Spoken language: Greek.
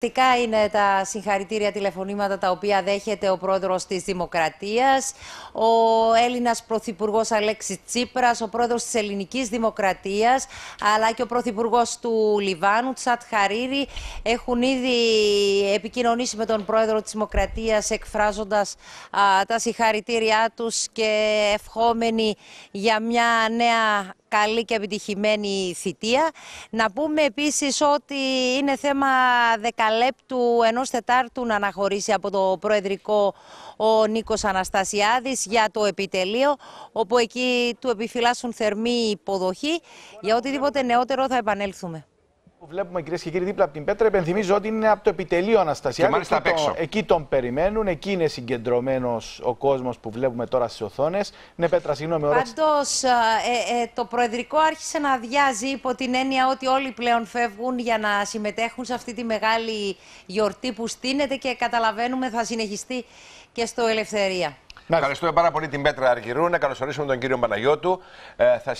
Θετικά είναι τα συγχαρητήρια τηλεφωνήματα τα οποία δέχεται ο πρόεδρος της Δημοκρατίας, ο Έλληνας Πρωθυπουργός Αλέξης Τσίπρας, ο πρόεδρος της Ελληνικής Δημοκρατίας, αλλά και ο Πρωθυπουργός του Λιβάνου, Τσάτ Χαρίρη, έχουν ήδη επικοινωνήσει με τον πρόεδρο της Δημοκρατίας εκφράζοντας τα συγχαρητήριά τους και ευχόμενοι για μια νέα καλή και επιτυχημένη θητεία. Να πούμε επίσης ότι είναι θέμα δεκαλέπτου ενός τετάρτου να αναχωρήσει από το Προεδρικό ο Νίκος Αναστασιάδης για το επιτελείο, όπου εκεί του επιφυλάσσουν θερμή υποδοχή. Για οτιδήποτε νεότερο θα επανέλθουμε που βλέπουμε κυρίες και κύριοι δίπλα από την Πέτρα, επενθυμίζω ότι είναι από το επιτελείο Αναστασία. Εκεί, τον, εκεί τον περιμένουν, εκεί είναι συγκεντρωμένος ο κόσμος που βλέπουμε τώρα στις οθόνες. Ναι, Πέτρα, συγγνώμη, ώρα. Πάντως, ε, ε, το Προεδρικό άρχισε να αδειάζει υπό την έννοια ότι όλοι πλέον φεύγουν για να συμμετέχουν σε αυτή τη μεγάλη γιορτή που στείνεται και καταλαβαίνουμε θα συνεχιστεί και στο Ελευθερία. Ευχαριστούμε πάρα πολύ την Πέτρα Αργυρού. Να καλωσορίσουμε τον κύριο Παναγιώτου. Ε, θα